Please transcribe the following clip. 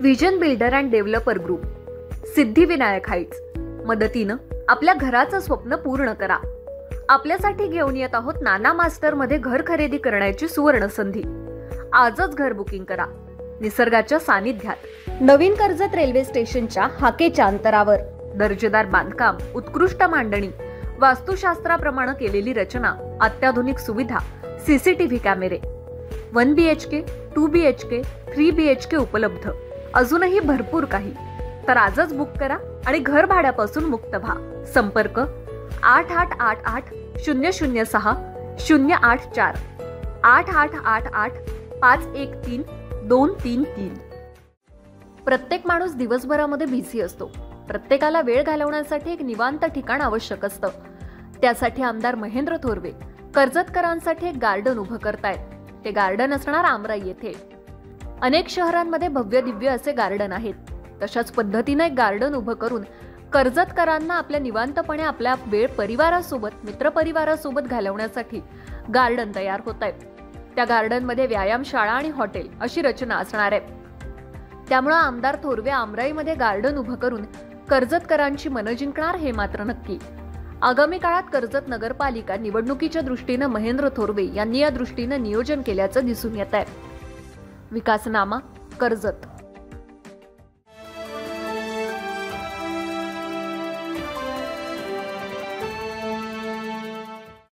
Vision builder and developer group Siddhivinayak heights. मदतीनं आपल्या घराचं स्वप्न पूर्ण करा. आपल्यासाठी घेऊन येत आहोत नाना मास्टरमध्ये घर खरेदी करण्याची सुवर्ण संधी आजच घर बुकिंग करा. निसर्गाच्या सानिध्यात. नवीन कर्जत रेल्वे स्टेशनच्या हाकेच्या अंतरावर. दर्जेदार बांधकाम उत्कृष्ट मांडणी वास्तुशास्त्राप्रमाणे केलेली रचना अत्याधुनिक सुविधा सीसीटीव्ही कॅमेरे. One B H K two B H K three B H K उपलब्ध. अजूनही भरपूर काही. तर आजच बुक करा आणि घर भाड्यापासून मुक्त व्हा. संपर्क आठ आठ आठ आठ शून्य शून्य सहा शून्य आठ चार. आठ आठ आठ आठ पाच एक तीन दोन तीन तीन. प्रत्येक माणूस दिवसभरामध्ये बिझी असतो. प्रत्येकाला वेळ घालवण्यासाठी एक निवांत ठिकाण आवश्यक असतं. त्यासाठी आमदार महेंद्र थोरवे कर्जतकरांसाठी एक गार्डन उभं करतायत. ते गार्डन असणार आमराई येथे. अनेक शहरांमध्ये भव्य दिव्य असे गार्डन आहेत. तशाच पद्धतीनं एक गार्डन उभं करून कर्जतकरांना आपल्या निवांतपणे आपल्या वेळ परिवारासोबत मित्रपरिवारासोबत घालवण्यासाठी गार्डन तयार होत आहे त्या गार्डनमध्ये व्यायामशाळा आणि हॉटेल अशी रचना असणार आहे. त्यामुळं आमदार थोरवे आमराईमध्ये गार्डन उभं करून कर्जतकरांची मनं जिंकणार हे मात्र नक्की. आगामी काळात कर्जत नगरपालिका निवडणुकीच्या दृष्टीनं महेंद्र थोरवे यांनी या दृष्टीनं नियोजन केल्याचं दिसून येत आहे विकासनामा कर्जत.